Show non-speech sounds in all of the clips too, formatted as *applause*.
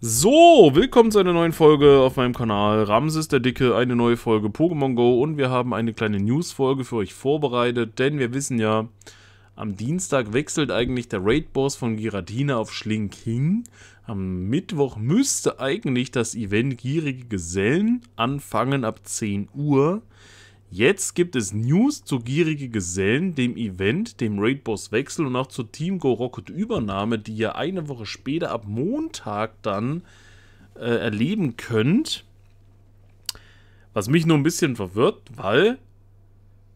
So, willkommen zu einer neuen Folge auf meinem Kanal. Ramses der Dicke, eine neue Folge Pokémon Go und wir haben eine kleine News-Folge für euch vorbereitet, denn wir wissen ja, am Dienstag wechselt eigentlich der Raid-Boss von Giratina auf Schling King. Am Mittwoch müsste eigentlich das Event Gierige Gesellen anfangen ab 10 Uhr. Jetzt gibt es News zu Gierige Gesellen, dem Event, dem Raid-Boss-Wechsel und auch zur Team Go Rocket Übernahme, die ihr eine Woche später ab Montag dann äh, erleben könnt. Was mich nur ein bisschen verwirrt, weil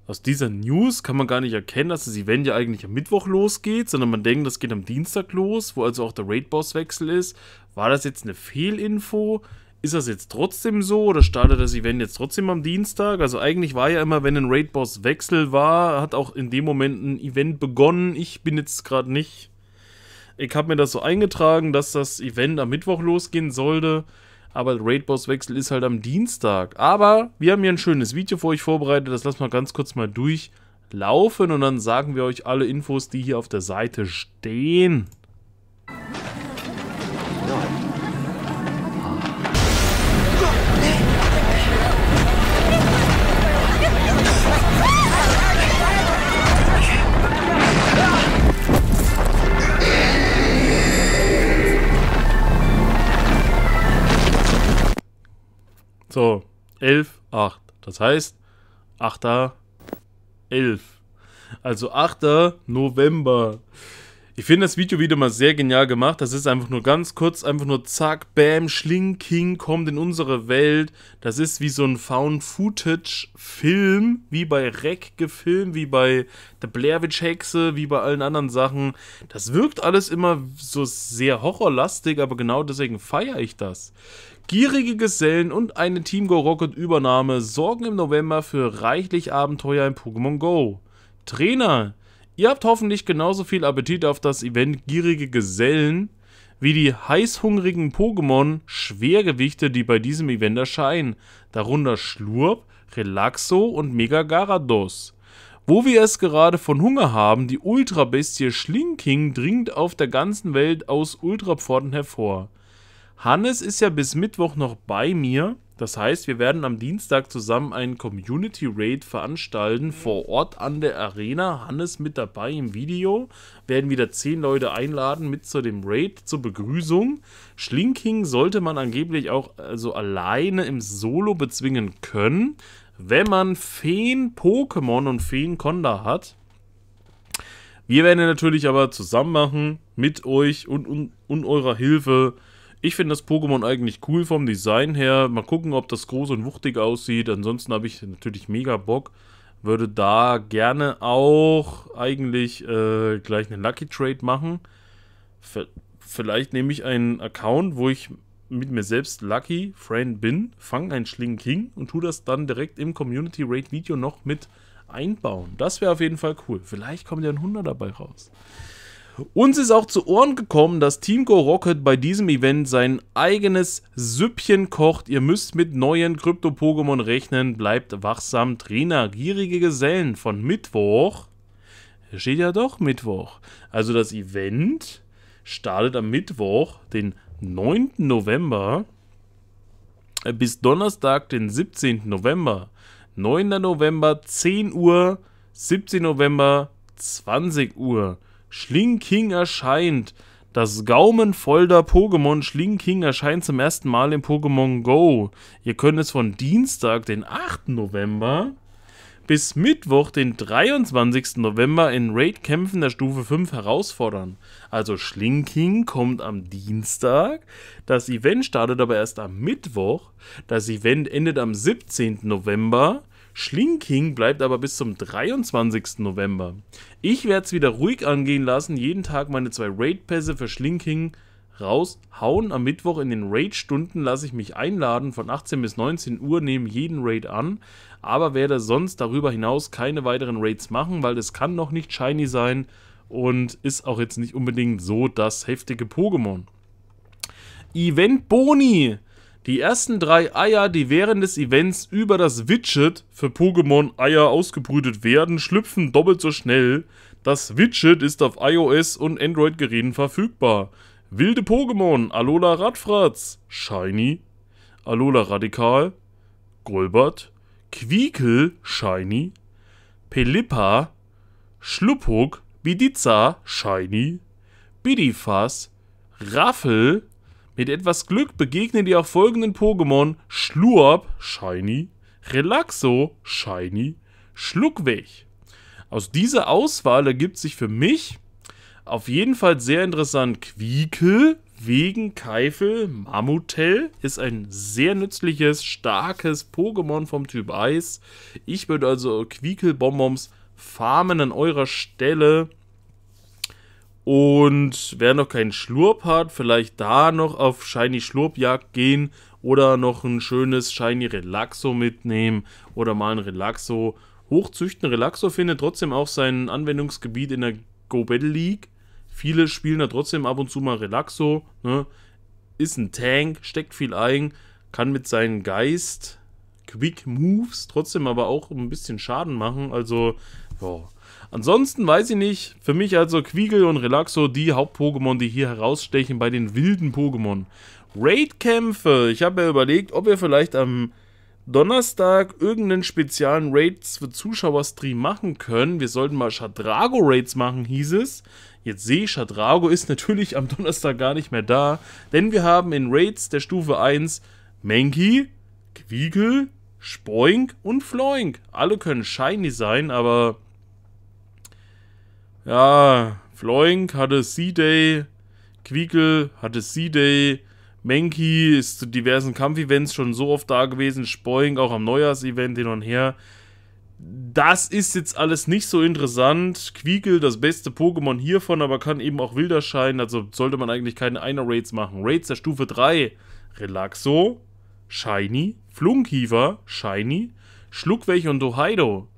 aus dieser News kann man gar nicht erkennen, dass das Event ja eigentlich am Mittwoch losgeht, sondern man denkt, das geht am Dienstag los, wo also auch der Raid-Boss-Wechsel ist. War das jetzt eine Fehlinfo? Ist das jetzt trotzdem so oder startet das Event jetzt trotzdem am Dienstag? Also eigentlich war ja immer, wenn ein Raid-Boss-Wechsel war, hat auch in dem Moment ein Event begonnen. Ich bin jetzt gerade nicht. Ich habe mir das so eingetragen, dass das Event am Mittwoch losgehen sollte. Aber der Raid-Boss-Wechsel ist halt am Dienstag. Aber wir haben hier ein schönes Video für euch vorbereitet. Das lassen wir ganz kurz mal durchlaufen und dann sagen wir euch alle Infos, die hier auf der Seite stehen. So, 11, 8. Das heißt, 8. 11. Also 8. November. Ich finde das Video wieder mal sehr genial gemacht. Das ist einfach nur ganz kurz, einfach nur zack, bam, Schling King kommt in unsere Welt. Das ist wie so ein Found-Footage-Film, wie bei Rec gefilmt, wie bei The Blair Witch Hexe, wie bei allen anderen Sachen. Das wirkt alles immer so sehr horrorlastig, aber genau deswegen feiere ich das. Gierige Gesellen und eine Team Go Rocket Übernahme sorgen im November für reichlich Abenteuer in Pokémon Go. Trainer, ihr habt hoffentlich genauso viel Appetit auf das Event Gierige Gesellen wie die heißhungrigen Pokémon Schwergewichte, die bei diesem Event erscheinen, darunter Schlurp, Relaxo und Mega Garados. Wo wir es gerade von Hunger haben, die Ultrabestie Schlinking dringt auf der ganzen Welt aus Ultrapforten hervor. Hannes ist ja bis Mittwoch noch bei mir. Das heißt, wir werden am Dienstag zusammen einen Community Raid veranstalten vor Ort an der Arena. Hannes mit dabei im Video. Werden wieder 10 Leute einladen mit zu dem Raid zur Begrüßung. Schlinking sollte man angeblich auch also alleine im Solo bezwingen können, wenn man Feen Pokémon und Feen Konda hat. Wir werden natürlich aber zusammen machen mit euch und, und, und eurer Hilfe ich finde das Pokémon eigentlich cool vom Design her. Mal gucken, ob das groß und wuchtig aussieht. Ansonsten habe ich natürlich mega Bock. Würde da gerne auch eigentlich äh, gleich einen Lucky Trade machen. V vielleicht nehme ich einen Account, wo ich mit mir selbst Lucky Friend bin, fange einen Schling King und tue das dann direkt im Community Raid Video noch mit einbauen. Das wäre auf jeden Fall cool. Vielleicht kommt ja ein 100 dabei raus. Uns ist auch zu Ohren gekommen, dass Team Go Rocket bei diesem Event sein eigenes Süppchen kocht. Ihr müsst mit neuen Krypto-Pokémon rechnen. Bleibt wachsam. Trainer, gierige Gesellen von Mittwoch. Steht ja doch Mittwoch. Also das Event startet am Mittwoch, den 9. November, bis Donnerstag, den 17. November. 9. November, 10 Uhr, 17. November, 20 Uhr. Schling King erscheint. Das Gaumenfolder Pokémon Schling King erscheint zum ersten Mal im Pokémon Go. Ihr könnt es von Dienstag, den 8. November, bis Mittwoch, den 23. November in Raid-Kämpfen der Stufe 5 herausfordern. Also Schling King kommt am Dienstag, das Event startet aber erst am Mittwoch, das Event endet am 17. November Schlinking bleibt aber bis zum 23. November. Ich werde es wieder ruhig angehen lassen, jeden Tag meine zwei Raid-Pässe für Schlinking raushauen. Am Mittwoch in den Raid-Stunden lasse ich mich einladen. Von 18 bis 19 Uhr nehme jeden Raid an. Aber werde sonst darüber hinaus keine weiteren Raids machen, weil es kann noch nicht shiny sein und ist auch jetzt nicht unbedingt so das heftige Pokémon. Event Boni. Die ersten drei Eier, die während des Events über das Widget für Pokémon Eier ausgebrütet werden, schlüpfen doppelt so schnell. Das Widget ist auf iOS und Android-Geräten verfügbar. Wilde Pokémon, Alola Radfratz, Shiny, Alola Radikal, Golbert, Quiekel, Shiny, Pelippa, Schluppuk, Bidiza, Shiny, Bidifas, Raffel, mit etwas Glück begegnen dir auch folgenden Pokémon Schlurp, Shiny, Relaxo, Shiny, Schluckweg. Aus dieser Auswahl ergibt sich für mich auf jeden Fall sehr interessant Quiekel, wegen Keifel. Mammutel ist ein sehr nützliches, starkes Pokémon vom Typ Eis. Ich würde also Quiekel-Bonbons farmen an eurer Stelle. Und wer noch keinen Schlurp hat, vielleicht da noch auf Shiny Schlurpjagd gehen oder noch ein schönes Shiny Relaxo mitnehmen oder mal ein Relaxo hochzüchten. Relaxo findet trotzdem auch sein Anwendungsgebiet in der Go Battle League. Viele spielen da trotzdem ab und zu mal Relaxo. Ne? Ist ein Tank, steckt viel ein, kann mit seinen Geist, Quick Moves trotzdem aber auch ein bisschen Schaden machen. Also, ja. Ansonsten weiß ich nicht. Für mich also Quiegel und Relaxo die Haupt-Pokémon, die hier herausstechen bei den wilden Pokémon. Raid-Kämpfe. Ich habe ja überlegt, ob wir vielleicht am Donnerstag irgendeinen speziellen Raids für Zuschauer-Stream machen können. Wir sollten mal Shadrago-Raids machen, hieß es. Jetzt sehe ich, Shadrago ist natürlich am Donnerstag gar nicht mehr da, denn wir haben in Raids der Stufe 1 Menki, Quiegel, Spoink und Floink. Alle können shiny sein, aber ja, Floink hatte C-Day, Quiegel hatte C-Day, Menki ist zu diversen Kampfevents schon so oft da gewesen, Spoink auch am Neujahrsevent hin und her. Das ist jetzt alles nicht so interessant. Quiegel, das beste Pokémon hiervon, aber kann eben auch wilder scheinen. Also sollte man eigentlich keine Einer-Raids machen. Raids der Stufe 3. Relaxo, Shiny, Flunkiefer, Shiny, Schluckwech und Dohaido.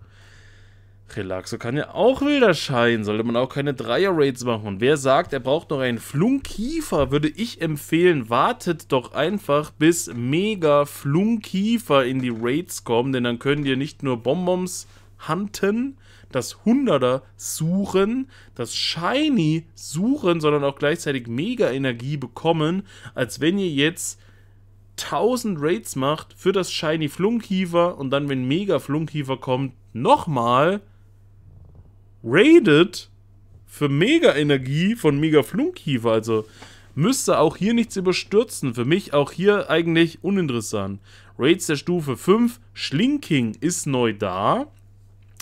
Relaxo kann ja auch wilder scheinen, sollte man auch keine Dreier-Raids machen. Und wer sagt, er braucht noch einen Flunkiefer, würde ich empfehlen, wartet doch einfach, bis Mega Flunkiefer in die Raids kommen, denn dann können ihr nicht nur Bonbons hunten, das Hunderter suchen, das Shiny suchen, sondern auch gleichzeitig Mega-Energie bekommen, als wenn ihr jetzt 1000 Raids macht für das Shiny Flunkiefer und dann, wenn Mega Flunkiefer kommt, nochmal rated für Mega-Energie von Mega Flunkiefer. Also müsste auch hier nichts überstürzen. Für mich auch hier eigentlich uninteressant. Raids der Stufe 5. Schlinking ist neu da.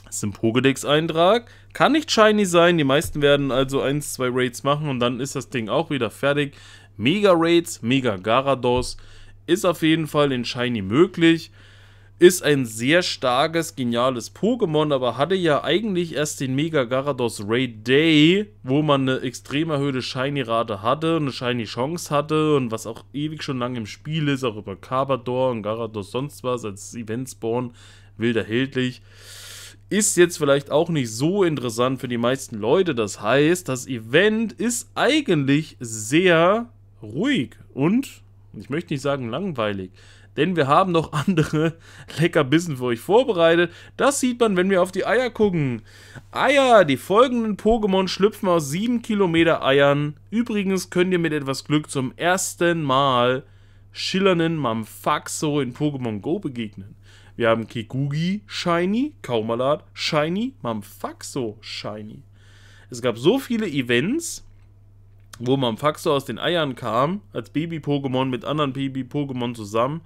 Das ist ein Pokédex-Eintrag. Kann nicht shiny sein. Die meisten werden also 1, 2 Raids machen und dann ist das Ding auch wieder fertig. Mega Raids, Mega Garados. Ist auf jeden Fall in Shiny möglich. Ist ein sehr starkes, geniales Pokémon, aber hatte ja eigentlich erst den Mega Garados Raid Day, wo man eine extrem erhöhte Shiny-Rate hatte, eine Shiny-Chance hatte und was auch ewig schon lange im Spiel ist, auch über Carbador und Garados sonst was als Event-Spawn wild erhältlich. Ist jetzt vielleicht auch nicht so interessant für die meisten Leute. Das heißt, das Event ist eigentlich sehr ruhig und, ich möchte nicht sagen langweilig denn wir haben noch *laughs* andere Leckerbissen für euch vorbereitet. Das sieht man, wenn wir auf die Eier gucken. Eier, die folgenden Pokémon schlüpfen aus 7 Kilometer Eiern. Übrigens könnt ihr mit etwas Glück zum ersten Mal schillernden Mamfaxo in Pokémon Go begegnen. Wir haben Kikugi Shiny, Kaumalat Shiny, Mamfaxo Shiny. Es gab so viele Events, wo Mamfaxo aus den Eiern kam, als Baby-Pokémon mit anderen Baby-Pokémon zusammen.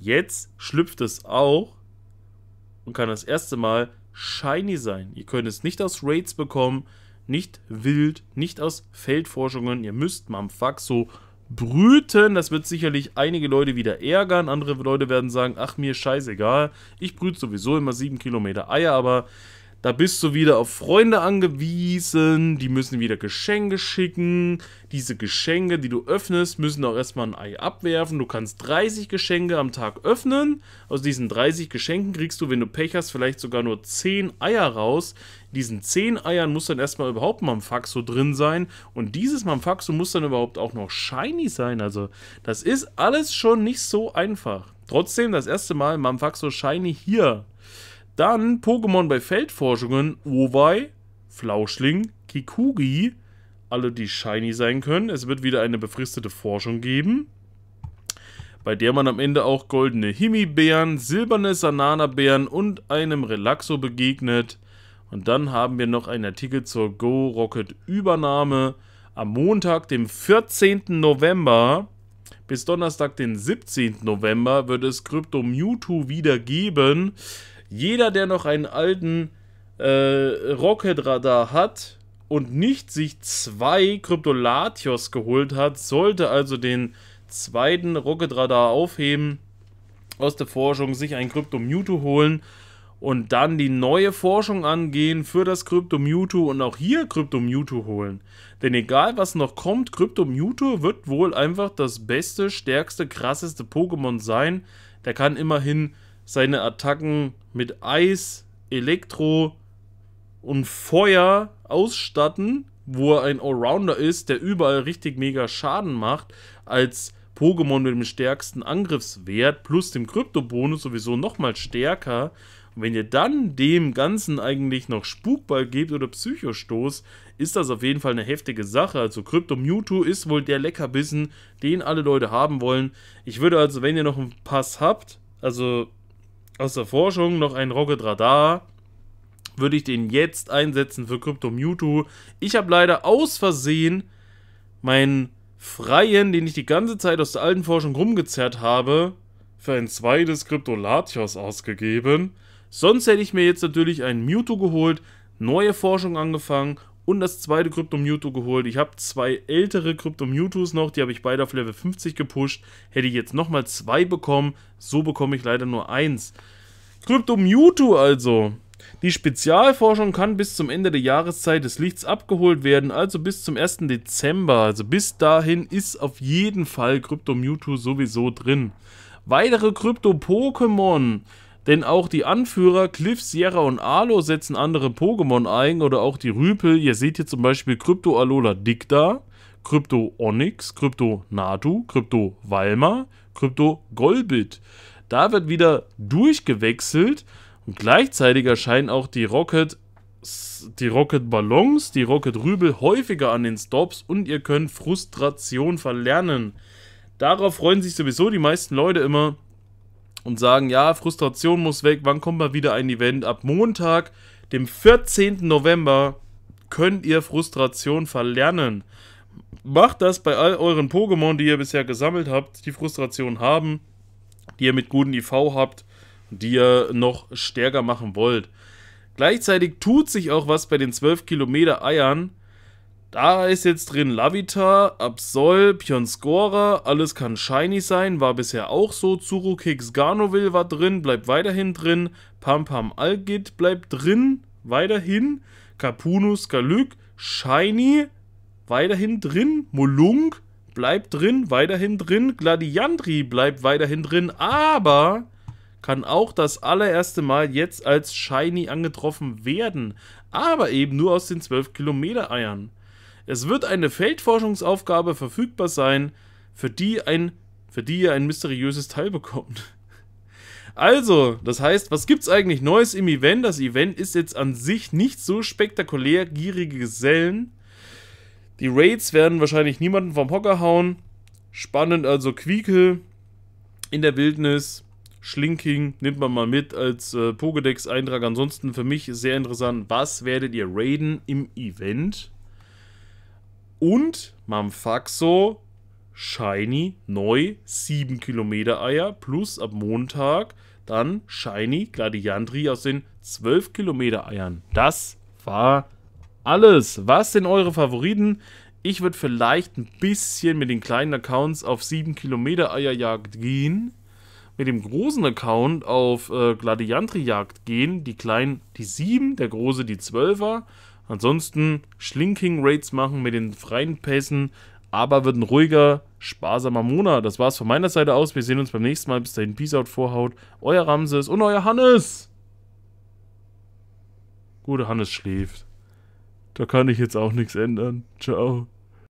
Jetzt schlüpft es auch und kann das erste Mal shiny sein. Ihr könnt es nicht aus Raids bekommen, nicht wild, nicht aus Feldforschungen. Ihr müsst Mamfaxo brüten. Das wird sicherlich einige Leute wieder ärgern. Andere Leute werden sagen, ach mir scheißegal. Ich brüte sowieso immer 7 Kilometer Eier, aber da bist du wieder auf Freunde angewiesen, die müssen wieder Geschenke schicken. Diese Geschenke, die du öffnest, müssen auch erstmal ein Ei abwerfen. Du kannst 30 Geschenke am Tag öffnen. Aus diesen 30 Geschenken kriegst du, wenn du Pech hast, vielleicht sogar nur 10 Eier raus. In diesen 10 Eiern muss dann erstmal überhaupt Mamfaxo drin sein. Und dieses Mamfaxo muss dann überhaupt auch noch shiny sein. Also, das ist alles schon nicht so einfach. Trotzdem das erste Mal Mamfaxo Shiny hier dann Pokémon bei Feldforschungen, Owei, Flauschling, Kikugi, alle, die shiny sein können. Es wird wieder eine befristete Forschung geben, bei der man am Ende auch goldene Himbeeren, silberne Sanana-Beeren und einem Relaxo begegnet. Und dann haben wir noch einen Artikel zur Go Rocket Übernahme am Montag, dem 14. November. Bis Donnerstag, den 17. November, wird es Crypto Mewtwo wieder geben. Jeder, der noch einen alten äh, Rocket Radar hat und nicht sich zwei Kryptolatios geholt hat, sollte also den zweiten Rocket Radar aufheben aus der Forschung, sich ein Krypto Mewtwo holen und dann die neue Forschung angehen für das Krypto Mewtwo und auch hier Krypto Mewtwo holen. Denn egal was noch kommt, Krypto Mewtwo wird wohl einfach das beste, stärkste, krasseste Pokémon sein. Der kann immerhin seine Attacken mit Eis, Elektro und Feuer ausstatten, wo er ein Allrounder ist, der überall richtig mega Schaden macht, als Pokémon mit dem stärksten Angriffswert plus dem Krypto-Bonus sowieso nochmal stärker. Und wenn ihr dann dem Ganzen eigentlich noch Spukball gebt oder Psychostoß, ist das auf jeden Fall eine heftige Sache. Also Krypto Mewtwo ist wohl der Leckerbissen, den alle Leute haben wollen. Ich würde also, wenn ihr noch einen Pass habt, also aus der Forschung noch einen Rocket Radar, würde ich den jetzt einsetzen für Krypto Mewtwo. Ich habe leider aus Versehen meinen freien, den ich die ganze Zeit aus der alten Forschung rumgezerrt habe, für ein zweites Krypto Latios ausgegeben. Sonst hätte ich mir jetzt natürlich einen Mewtwo geholt, neue Forschung angefangen und das zweite Krypto Mewtwo geholt. Ich habe zwei ältere Krypto Mewtwos noch, die habe ich beide auf Level 50 gepusht. Hätte ich jetzt nochmal zwei bekommen, so bekomme ich leider nur eins. Krypto Mewtwo also. Die Spezialforschung kann bis zum Ende der Jahreszeit des Lichts abgeholt werden, also bis zum 1. Dezember. Also bis dahin ist auf jeden Fall Krypto Mewtwo sowieso drin. Weitere Krypto-Pokémon denn auch die Anführer Cliff, Sierra und Alo setzen andere Pokémon ein oder auch die Rüpel. Ihr seht hier zum Beispiel Krypto Alola Dicta, Krypto Onyx, Krypto Natu, Krypto Walma, Krypto Golbit. Da wird wieder durchgewechselt und gleichzeitig erscheinen auch die Rocket die Rocket Ballons, die Rocket Rübel häufiger an den Stops und ihr könnt Frustration verlernen. Darauf freuen sich sowieso die meisten Leute immer und sagen, ja, Frustration muss weg, wann kommt mal wieder ein Event? Ab Montag, dem 14. November, könnt ihr Frustration verlernen. Macht das bei all euren Pokémon, die ihr bisher gesammelt habt, die Frustration haben, die ihr mit guten IV habt, die ihr noch stärker machen wollt. Gleichzeitig tut sich auch was bei den 12 Kilometer Eiern, da ist jetzt drin Lavita, Absol, Pionscora, alles kann shiny sein, war bisher auch so. Zurukix Garnovil war drin, bleibt weiterhin drin. Pam Pam Algit bleibt drin, weiterhin. Capunus Galück, shiny, weiterhin drin. Molung bleibt drin, weiterhin drin. Gladiandri bleibt weiterhin drin, aber kann auch das allererste Mal jetzt als shiny angetroffen werden. Aber eben nur aus den 12 Kilometer Eiern. Es wird eine Feldforschungsaufgabe verfügbar sein, für die, ein, für die ihr ein mysteriöses Teil bekommt. Also, das heißt, was gibt's eigentlich Neues im Event? Das Event ist jetzt an sich nicht so spektakulär, gierige Gesellen. Die Raids werden wahrscheinlich niemanden vom Hocker hauen. Spannend also Quieke in der Wildnis. Schlinking nimmt man mal mit als äh, Pokédex-Eintrag. Ansonsten für mich sehr interessant, was werdet ihr raiden im Event? Und Mamfaxo Shiny neu 7 Kilometer Eier plus ab Montag dann Shiny Gladiandri aus den 12 Kilometer Eiern. Das war alles. Was sind eure Favoriten? Ich würde vielleicht ein bisschen mit den kleinen Accounts auf 7 Kilometer Eierjagd gehen. Mit dem großen Account auf äh, Gladiandri-Jagd gehen. Die kleinen die 7, der große die 12er. Ansonsten Schlinking-Raids machen mit den freien Pässen, aber wird ein ruhiger, sparsamer Monat. Das war's von meiner Seite aus. Wir sehen uns beim nächsten Mal. Bis dahin, Peace out, Vorhaut. Euer Ramses und euer Hannes. Gute Hannes schläft. Da kann ich jetzt auch nichts ändern. Ciao.